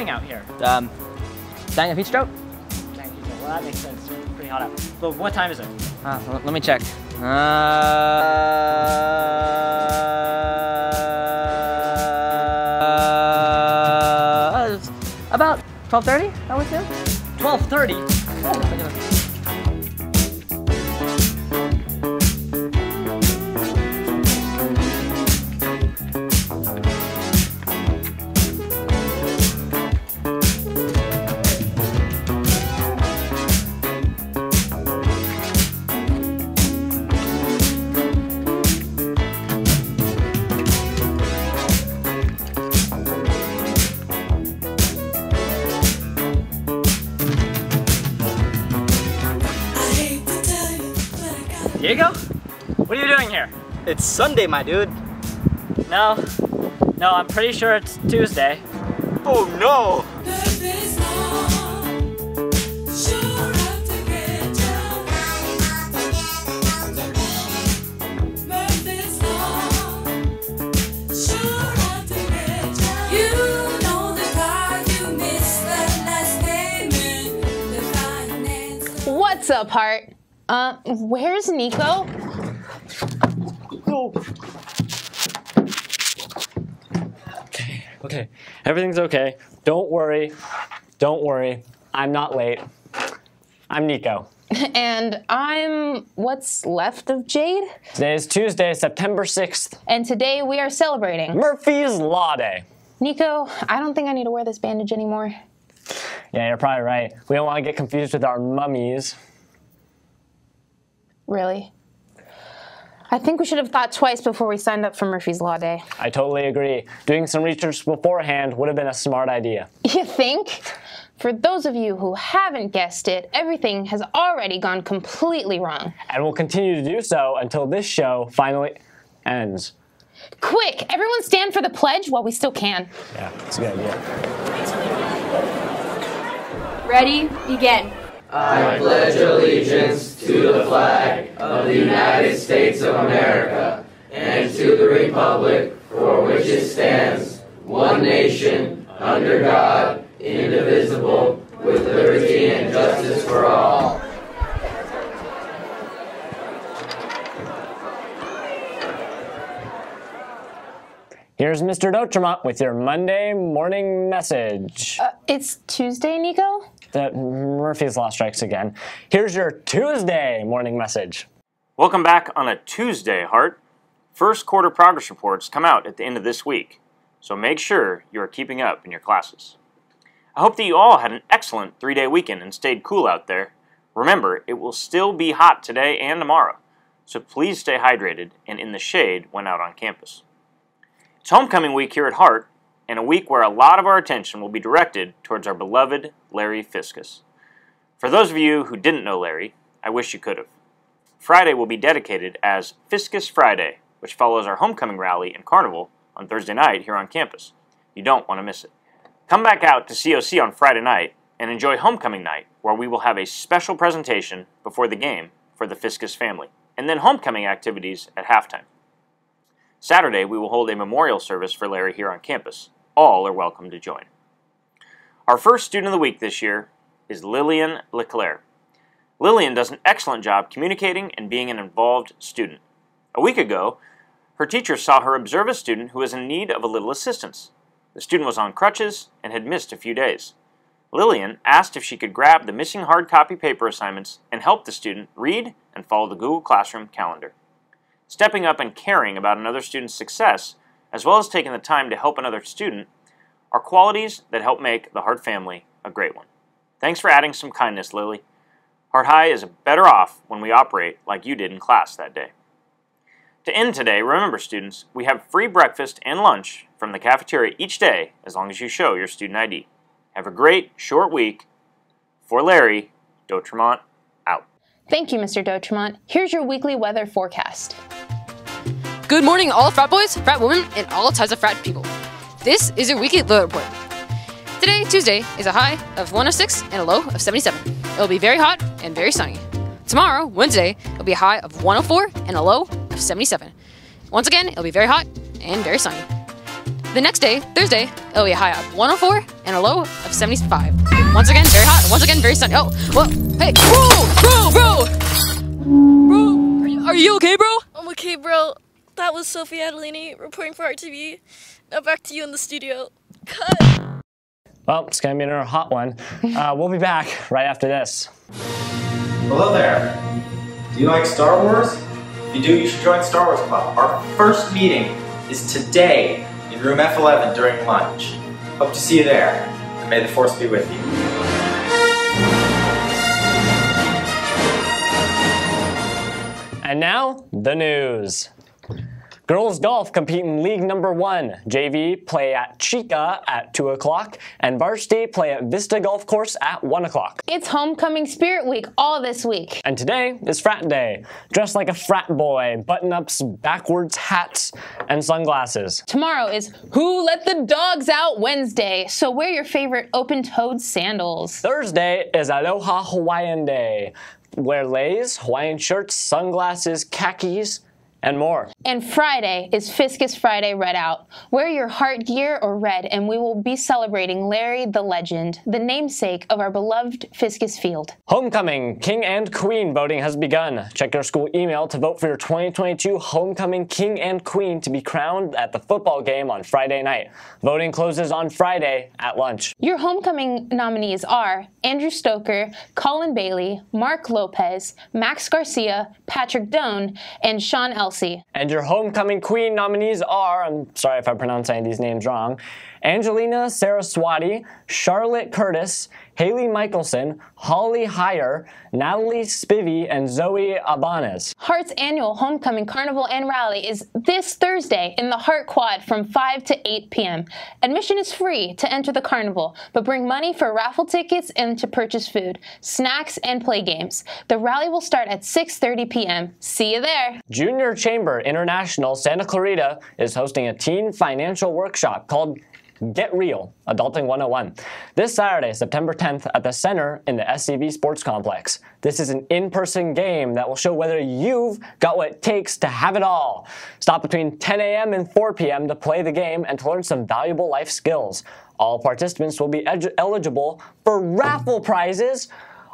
Doing out here? Um, dying of heat stroke? Thank you. Well, that makes sense. It's pretty hot out. But what time is it? Uh, l- let me check. Uh, it's about 12:30, I would assume. 12:30. Diego? What are you doing here? It's Sunday, my dude. No. No, I'm pretty sure it's Tuesday. Oh no! What's up, Hart? Uh, where's Nico? No. Okay, okay, everything's okay. Don't worry. Don't worry. I'm not late. I'm Nico. And I'm what's left of Jade? Today is Tuesday, September 6th, And today we are celebrating. Murphy's Law Day. Nico, I don't think I need to wear this bandage anymore. Yeah, you're probably right. We don't want to get confused with our mummies. Really? I think we should have thought twice before we signed up for Murphy's Law Day. I totally agree. Doing some research beforehand would have been a smart idea. You think? For those of you who haven't guessed it, everything has already gone completely wrong. And will continue to do so until this show finally ends. Quick, everyone stand for the pledge while we still can. Yeah, it's a good idea. Ready? Begin. I pledge allegiance to the flag of the United States of America and to the republic for which it stands, one nation, under God, indivisible, with liberty and justice for all. Here's Mr. Dotremont with your Monday morning message. Uh, it's Tuesday, Nico? That Murphy's Law strikes again. Here's your Tuesday morning message. Welcome back on a Tuesday, Hart. First quarter progress reports come out at the end of this week, so make sure you are keeping up in your classes. I hope that you all had an excellent three day weekend and stayed cool out there. Remember, it will still be hot today and tomorrow, so please stay hydrated and in the shade when out on campus. It's homecoming week here at Hart, and a week where a lot of our attention will be directed towards our beloved Larry Fiscus. For those of you who didn't know Larry, I wish you could have. Friday will be dedicated as Fiscus Friday, which follows our homecoming rally and carnival on Thursday night here on campus. You don't want to miss it. Come back out to COC on Friday night and enjoy homecoming night, where we will have a special presentation before the game for the Fiscus family, and then homecoming activities at halftime. Saturday, we will hold a memorial service for Larry here on campus. All are welcome to join. Our first student of the week this year is Lillian LeClaire. Lillian does an excellent job communicating and being an involved student. A week ago, her teacher saw her observe a student who was in need of a little assistance. The student was on crutches and had missed a few days. Lillian asked if she could grab the missing hard copy paper assignments and help the student read and follow the Google Classroom calendar. Stepping up and caring about another student's success, as well as taking the time to help another student, are qualities that help make the Hart family a great one. Thanks for adding some kindness, Lily. Hart High is better off when we operate like you did in class that day. To end today, remember students, we have free breakfast and lunch from the cafeteria each day as long as you show your student ID. Have a great short week. For Larry, Dotremont out. Thank you, Mr. Dotremont. Here's your weekly weather forecast. Good morning, all frat boys, frat women, and all types of frat people. This is your weekly weather report. Today, Tuesday, is a high of 106 and a low of 77. It'll be very hot and very sunny. Tomorrow, Wednesday, it'll be a high of 104 and a low of 77. Once again, it'll be very hot and very sunny. The next day, Thursday, it'll be a high of 104 and a low of 75. Once again, very hot. Once again, very sunny. Oh, well, hey, bro, bro, bro, bro, are you, are you okay, bro? I'm okay, bro. That was Sophie Adelini reporting for RTV. Now back to you in the studio. Cut. Well, it's going to be another hot one. Uh, we'll be back right after this. Hello there. Do you like Star Wars? If you do, you should join Star Wars Club. Our first meeting is today in room F11 during lunch. Hope to see you there, and may the Force be with you. And now, the news. Girls golf compete in league number one. JV play at Chica at 2 o'clock, and varsity play at Vista Golf Course at 1 o'clock. It's Homecoming Spirit Week all this week. And today is frat day. Dress like a frat boy, button ups, backwards hats, and sunglasses. Tomorrow is Who Let the Dogs Out Wednesday, so wear your favorite open toed sandals. Thursday is Aloha Hawaiian Day. Wear leis, Hawaiian shirts, sunglasses, khakis, and more. And Friday is Fiscus Friday Red Out. Wear your Hart gear or red, and we will be celebrating Larry the Legend, the namesake of our beloved Fiscus Field. Homecoming King and Queen voting has begun. Check your school email to vote for your 2022 Homecoming King and Queen to be crowned at the football game on Friday night. Voting closes on Friday at lunch. Your homecoming nominees are Andrew Stoker, Colin Bailey, Mark Lopez, Max Garcia, Patrick Doan, and Sean And your homecoming queen nominees are I'm sorry if I pronounce any of these names wrong Angelina Saraswati, Charlotte Curtis, Haley Michelson, Holly Heyer, Natalie Spivey, and Zoe Abanes. Hart's annual homecoming carnival and rally is this Thursday in the Hart Quad from 5 to 8 p.m. Admission is free to enter the carnival, but bring money for raffle tickets and to purchase food, snacks, and play games. The rally will start at 6:30 p.m. See you there. Junior Chamber International Santa Clarita is hosting a teen financial workshop called Get Real, Adulting 101. This Saturday, September 10th, at the Center in the SCV Sports Complex. This is an in person game that will show whether you've got what it takes to have it all. Stop between 10 a.m. and 4 p.m. to play the game and to learn some valuable life skills. All participants will be eligible for raffle prizes.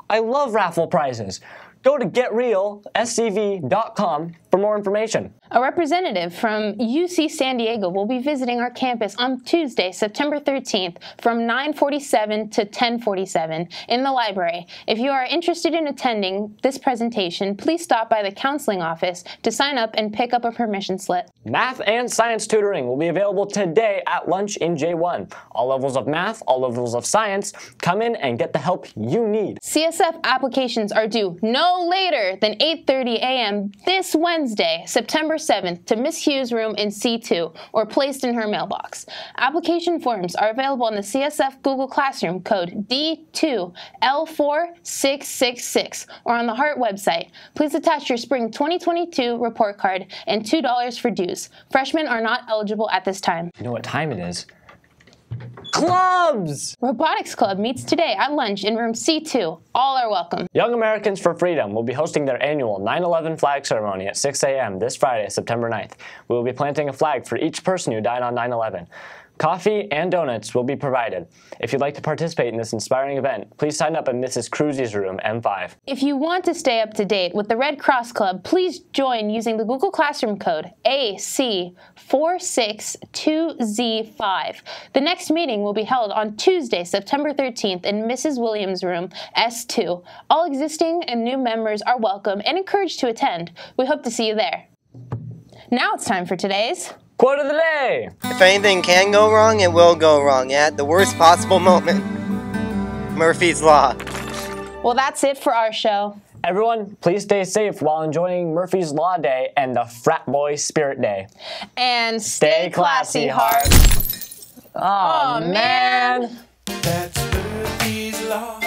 I love raffle prizes. Go to getrealscv.com for more information. A representative from UC San Diego will be visiting our campus on Tuesday, September 13th from 9:47 to 10:47 in the library. If you are interested in attending this presentation, please stop by the counseling office to sign up and pick up a permission slip. Math and science tutoring will be available today at lunch in J1. All levels of math, all levels of science, come in and get the help you need. CSF applications are due no later than 8:30 a.m. this Wednesday, September 7th to Miss Hughes' room in C2 or placed in her mailbox. Application forms are available in the CSF Google Classroom code D2L4666 or on the Hart website. Please attach your spring 2022 report card and $2 for dues. Freshmen are not eligible at this time. You know what time it is? Clubs! Robotics Club meets today at lunch in room C2. All are welcome. Young Americans for Freedom will be hosting their annual 9 11 flag ceremony at 6 a.m. this Friday, September 9th. We will be planting a flag for each person who died on 9 11. Coffee and donuts will be provided. If you'd like to participate in this inspiring event, please sign up in Mrs. Cruzy's room, M5. If you want to stay up to date with the Red Cross Club, please join using the Google Classroom code AC462Z5. The next meeting will be held on Tuesday, September 13th in Mrs. Williams' room, S2. All existing and new members are welcome and encouraged to attend. We hope to see you there. Now it's time for today's Quote of the day! If anything can go wrong, it will go wrong at the worst possible moment. Murphy's Law. Well, that's it for our show. Everyone, please stay safe while enjoying Murphy's Law Day and the Frat Boy Spirit Day. And stay, Stay classy, Hart. Oh, man. man. That's the